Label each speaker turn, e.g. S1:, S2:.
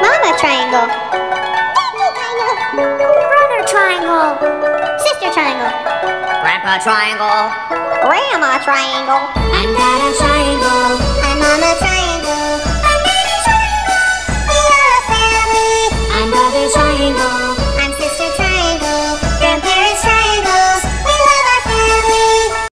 S1: Mama triangle. Daddy triangle. Brother triangle. Sister triangle.
S2: Grandpa triangle.
S1: Grandma triangle.
S3: And Dada triangle.